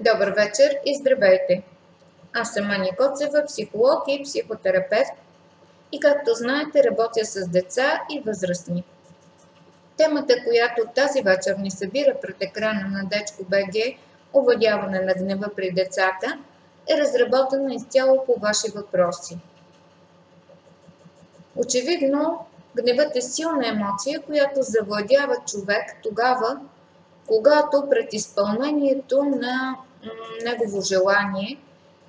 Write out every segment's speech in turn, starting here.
Добър вечер и здравейте! Аз съм Ани Коцева, психолог и психотерапевт и както знаете работя с деца и възрастни. Темата, която тази вечер ни събира пред екрана на Дечко БГ, овладяване на гнева при децата, е разработена изцяло по ваши въпроси. Очевидно, гневът е силна емоция, която завладява човек тогава, когато пред изпълнението на негово желание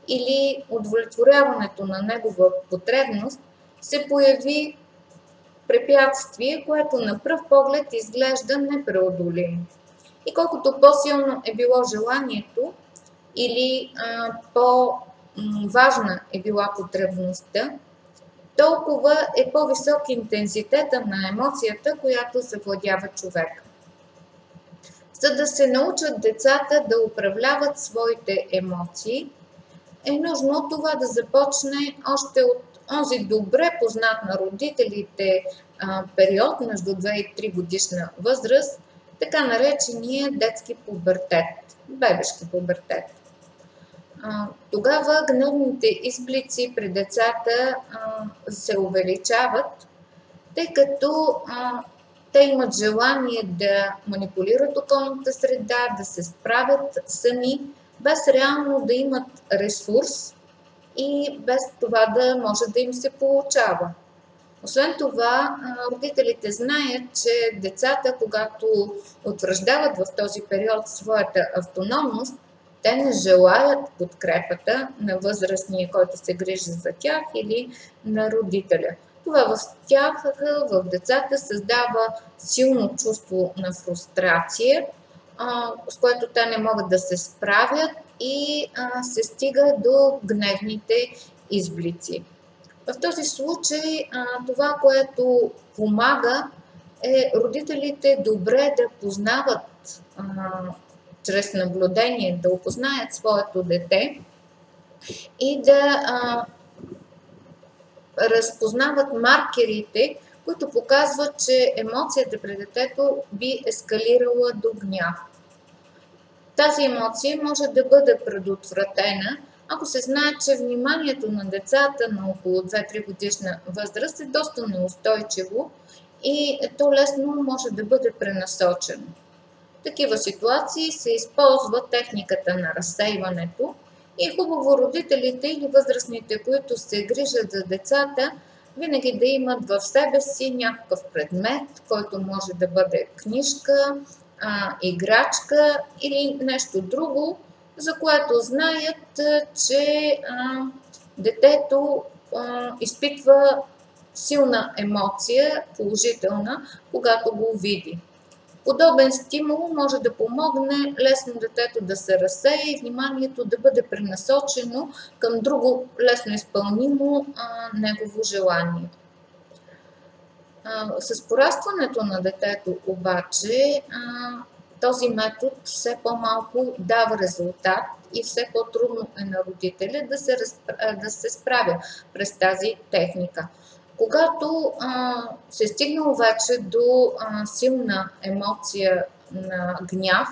или удовлетворяването на негова потребност се появи препятствие, което на пръв поглед изглежда непреодолимо. И колкото по-силно е било желанието или по-важна е била потребността, толкова е по-висок интензитета на емоцията, която завладява човека. За да се научат децата да управляват своите емоции, е нужно това да започне още от онзи добре познат на родителите период между 2 и 3 годишна възраст, така наречения детски пубертет, бебешки пубертет. Тогава гневните изблици при децата се увеличават, тъй като те имат желание да манипулират околната среда, да се справят сами, без реално да имат ресурс и без това да може да им се получава. Освен това, родителите знаят, че децата, когато утвърждават в този период своята автономност, те не желаят подкрепата на възрастния, който се грижи за тях или на родителя. Това в тях, в децата, създава силно чувство на фрустрация, с което те не могат да се справят и се стига до гневните изблици. В този случай това, което помага, е родителите добре да познават чрез наблюдение, да опознаят своето дете и да разпознават маркерите, които показват, че емоцията при детето би ескалирала до гняв. Тази емоция може да бъде предотвратена, ако се знае, че вниманието на децата на около 2-3 годишна възраст е доста неустойчиво и то лесно може да бъде пренасочено. В такива ситуации се използва техниката на разсейването – и хубаво родителите или възрастните, които се грижат за децата, винаги да имат в себе си някакъв предмет, който може да бъде книжка, а, играчка или нещо друго, за което знаят, че а, детето а, изпитва силна емоция, положителна, когато го види. Подобен стимул може да помогне лесно детето да се разсея и вниманието да бъде пренасочено към друго лесно изпълнимо а, негово желание. А, с порастването на детето обаче а, този метод все по-малко дава резултат и все по-трудно е на родителя да се, да се справя през тази техника. Когато а, се е стигнало вече до а, силна емоция на гняв,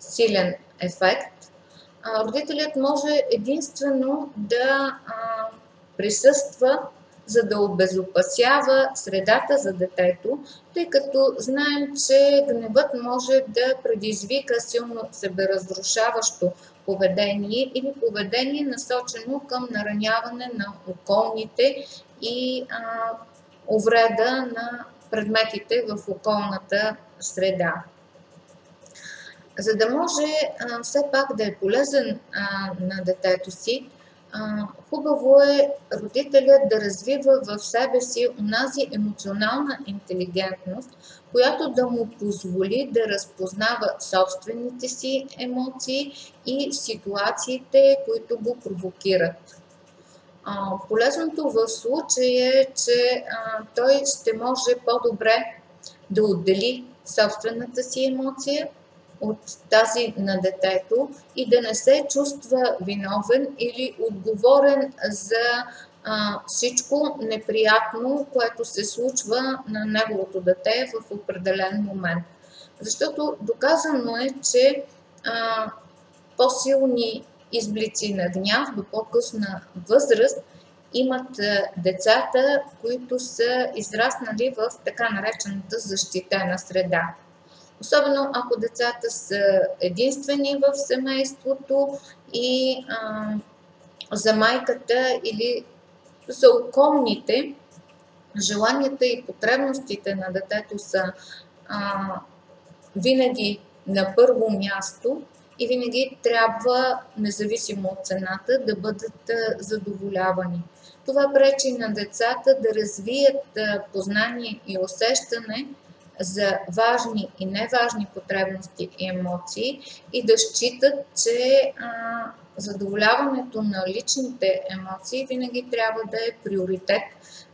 силен ефект, а, родителят може единствено да а, присъства, за да обезопасява средата за детето, тъй като знаем, че гневът може да предизвика силно себеразрушаващо поведение или поведение насочено към нараняване на околните и а, увреда на предметите в околната среда. За да може а, все пак да е полезен а, на детето си, хубаво е родителят да развива в себе си онази емоционална интелигентност, която да му позволи да разпознава собствените си емоции и ситуациите, които го провокират. Полезното в случая е, че той ще може по-добре да отдели собствената си емоция от тази на детето и да не се чувства виновен или отговорен за а, всичко неприятно, което се случва на неговото дете в определен момент. Защото доказано е, че а, по-силни изблици на гняв до по-късна възраст имат децата, които са израснали в така наречената защитена среда. Особено ако децата са единствени в семейството и а, за майката или за околните, желанията и потребностите на детето са а, винаги на първо място и винаги трябва, независимо от цената, да бъдат задоволявани. Това пречи на децата да развият познание и усещане за важни и неважни потребности и емоции и да считат, че а, задоволяването на личните емоции винаги трябва да е приоритет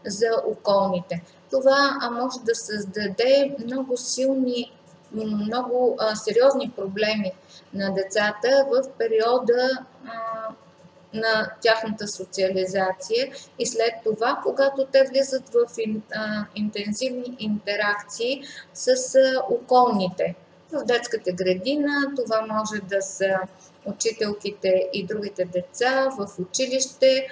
за околните. Това а, може да създаде много силни, много а, сериозни проблеми на децата в периода а, на тяхната социализация и след това, когато те влизат в интензивни интеракции с околните. В детската градина това може да са учителките и другите деца, в училище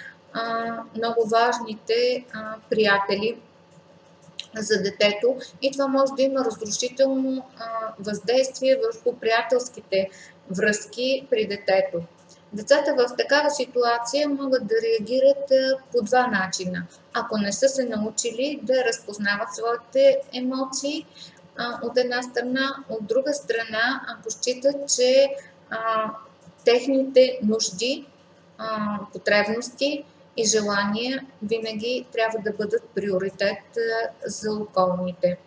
много важните приятели за детето и това може да има разрушително въздействие върху приятелските връзки при детето. Децата в такава ситуация могат да реагират по два начина. Ако не са се научили да разпознават своите емоции, от една страна, от друга страна, ако считат, че а, техните нужди, а, потребности и желания винаги трябва да бъдат приоритет а, за околните.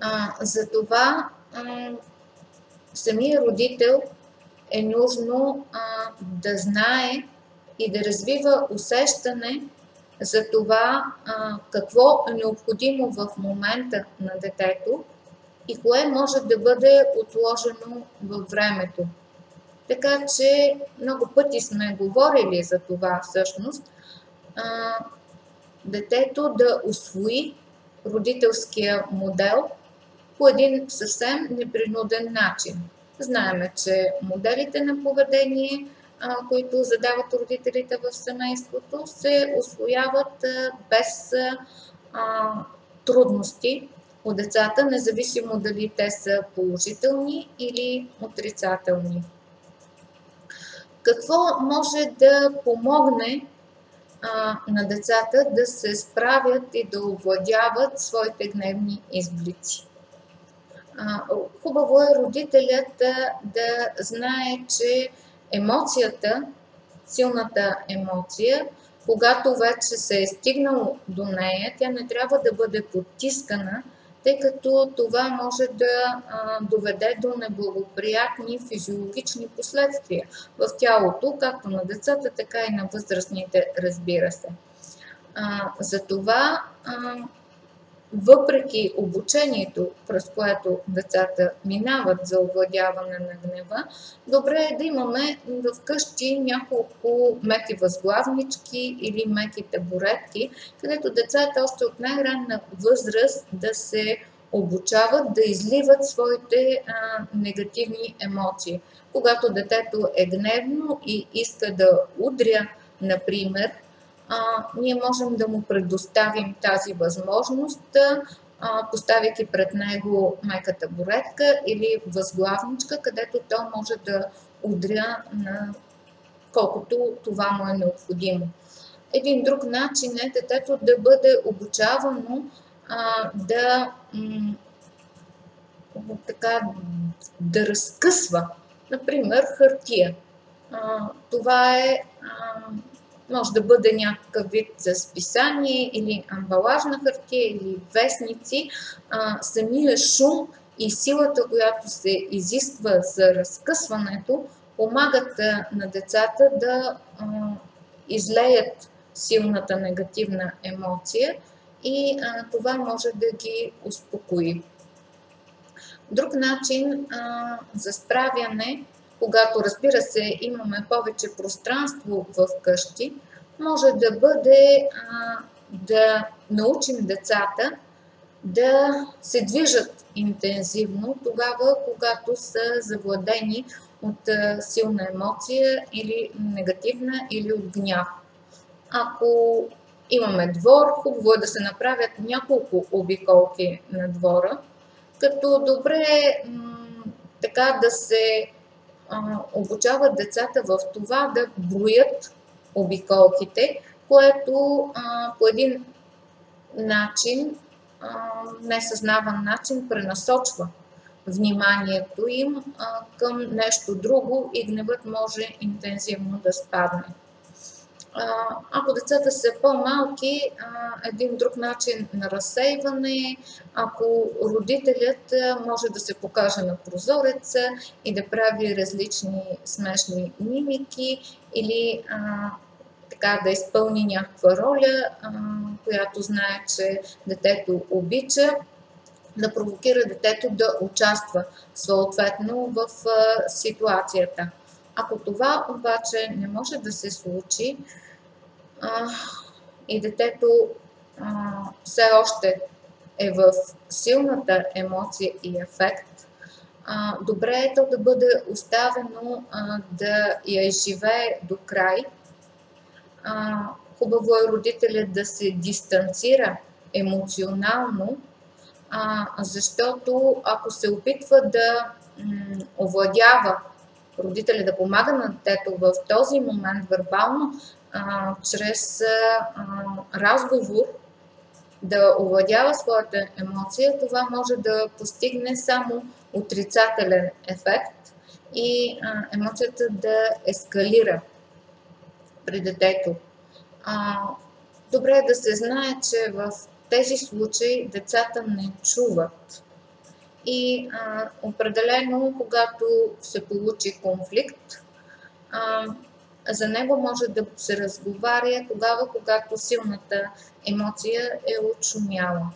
А, затова а, самия родител е нужно а, да знае и да развива усещане за това а, какво е необходимо в момента на детето и кое може да бъде отложено във времето. Така че много пъти сме говорили за това всъщност. А, детето да освои родителския модел по един съвсем непринуден начин. Знаеме, че моделите на поведение, които задават родителите в семейството, се освояват без трудности от децата, независимо дали те са положителни или отрицателни. Какво може да помогне на децата да се справят и да овладяват своите гневни изблици? Хубаво е родителят да, да знае, че емоцията, силната емоция, когато вече се е стигнало до нея, тя не трябва да бъде потискана, тъй като това може да а, доведе до неблагоприятни физиологични последствия в тялото, както на децата, така и на възрастните, разбира се. А, затова а, въпреки обучението, през което децата минават за овладяване на гнева, добре е да имаме вкъщи няколко меки възглавнички или меки табуретки, където децата още от най-ранна възраст да се обучават да изливат своите а, негативни емоции. Когато детето е гневно и иска да удря, например, а, ние можем да му предоставим тази възможност, а, поставяйки пред него майката боретка или възглавничка, където той може да удря на колкото това му е необходимо. Един друг начин е детето да бъде обучавано а, да, м- така, да разкъсва, например, хартия. А, това е може да бъде някакъв вид за списание или амбалажна хартия или вестници. А, самия шум и силата, която се изисква за разкъсването, помагат а, на децата да а, излеят силната негативна емоция и а, това може да ги успокои. Друг начин а, за справяне когато разбира се имаме повече пространство в къщи, може да бъде да научим децата да се движат интензивно тогава, когато са завладени от силна емоция или негативна или от гняв. Ако имаме двор, хубаво е да се направят няколко обиколки на двора, като добре така да се обучават децата в това да броят обиколките, което по един начин, а, несъзнаван начин, пренасочва вниманието им към нещо друго и гневът може интензивно да спадне. Ако децата са по-малки, един друг начин на разсейване, ако родителят може да се покаже на прозореца и да прави различни смешни мимики или така да изпълни някаква роля, която знае, че детето обича, да провокира детето да участва съответно в ситуацията. Ако това обаче не може да се случи а, и детето а, все още е в силната емоция и ефект, а, добре е то да бъде оставено а, да я изживее до край. А, хубаво е родителят да се дистанцира емоционално, а, защото ако се опитва да м, овладява родителя да помага на детето в този момент вербално, а, чрез а, разговор да овладява своята емоция, това може да постигне само отрицателен ефект и а, емоцията да ескалира при детето. А, добре е да се знае, че в тези случаи децата не чуват и а, определено, когато се получи конфликт, а, за него може да се разговаря тогава, когато силната емоция е отшумяла.